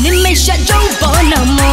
你没 masyadong.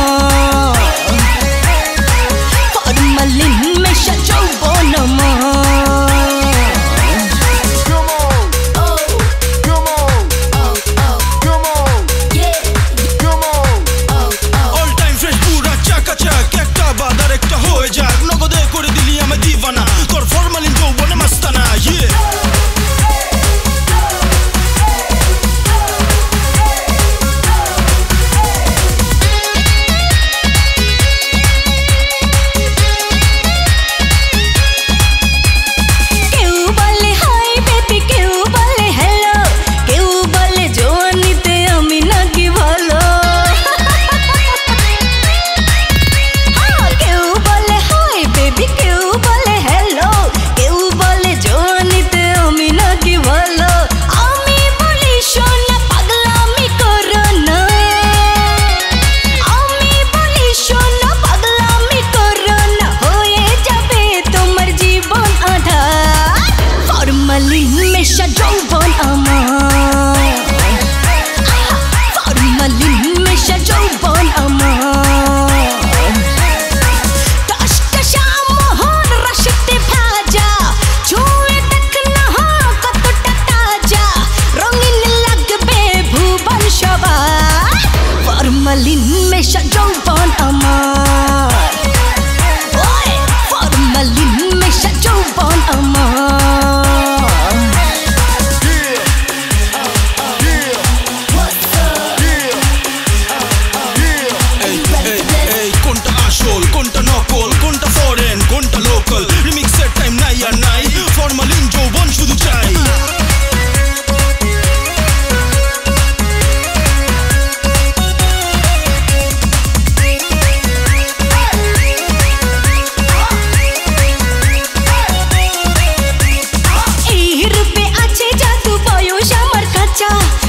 बगल में शज कोणतं नॉकल कोणतं फॉरेन कोणतं लोकल रिमिक्सेड टाइम नाही या नाही फॉर्मलिन जो वन শুধু চাই Yeah.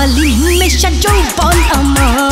Malimesha Joe Bon Amor